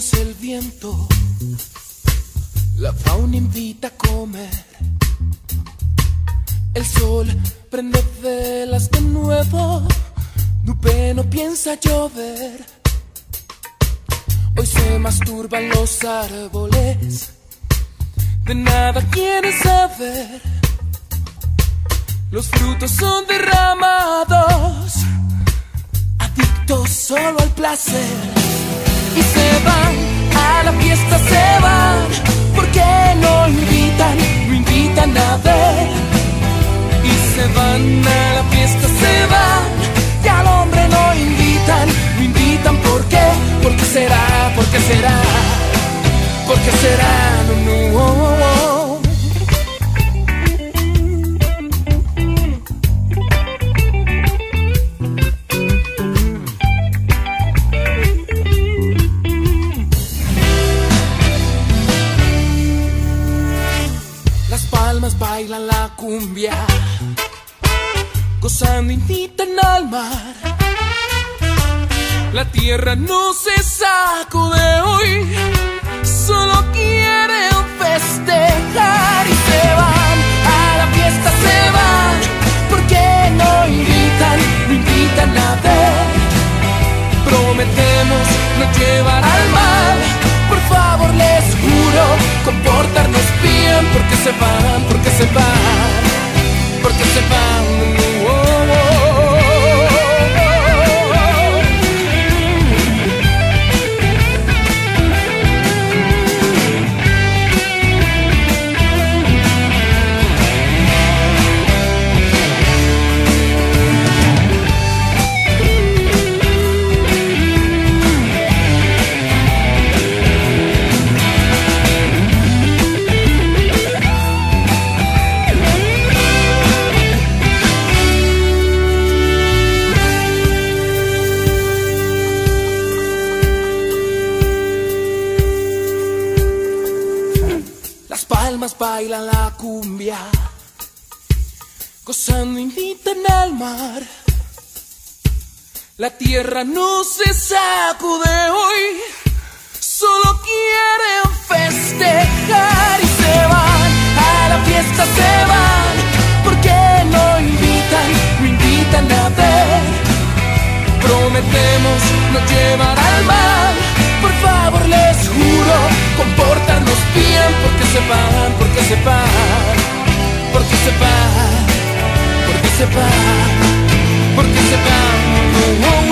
el viento, la fauna invita a comer. El sol prende velas de nuevo, nube no piensa llover. Hoy se masturban los árboles, de nada quieren saber. Los frutos son derramados, adictos solo al placer y se van, a la fiesta se van, porque no invitan, no invitan a ver. Y se van, a la fiesta se van, y al hombre no invitan, no invitan, ¿por qué? ¿Por qué será? ¿Por qué será? ¿Por qué será? No, no. Bailan la cumbia, gozando invitan al mar. La tierra no se de hoy, solo quieren festejar y se van, a la fiesta se van, porque no invitan, no invitan a ver. Prometemos no llevar al mal, por favor les juro, comportarnos porque se van, porque se van, porque se van. Palmas bailan la cumbia, gozando invitan al mar. La tierra no se sacude hoy, solo quieren festejar y se van, a la fiesta se van, porque no invitan, no invitan a ver. Prometemos no llevar al mar, por favor les porque se va.